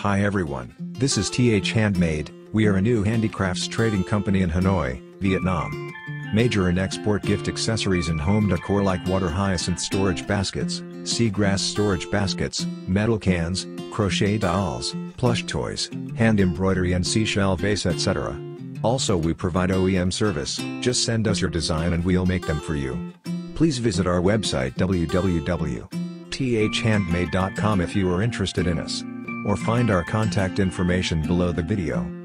Hi everyone, this is TH Handmade, we are a new handicrafts trading company in Hanoi, Vietnam. Major in export gift accessories and home decor like water hyacinth storage baskets, seagrass storage baskets, metal cans, crochet dolls, plush toys, hand embroidery and seashell vase etc. Also we provide OEM service, just send us your design and we'll make them for you. Please visit our website www.thhandmade.com if you are interested in us. Or find our contact information below the video.